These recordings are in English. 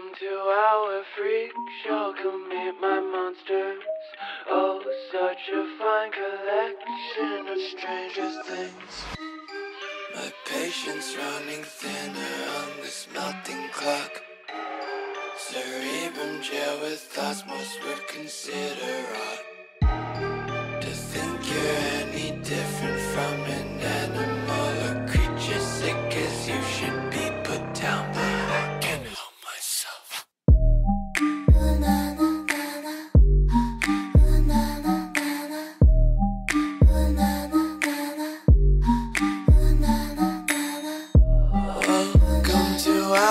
Welcome to our freak show. Come meet my monsters. Oh, such a fine collection of stranger things. My patience running thinner on this melting clock. Cerebrum jail with thoughts most would consider odd. To think you're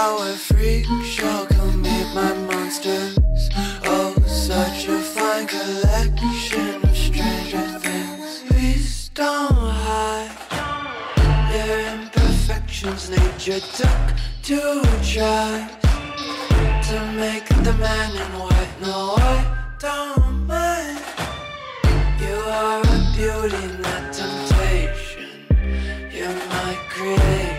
our freak show. Come meet my monsters. Oh, such a fine collection of stranger things. Please don't hide your imperfections. Nature took to try to make the man in white. No, I don't mind. You are a beauty, not temptation. You're my creation.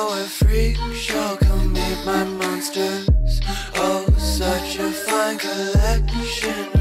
our freak show. Come meet my monsters. Oh, such a fine collection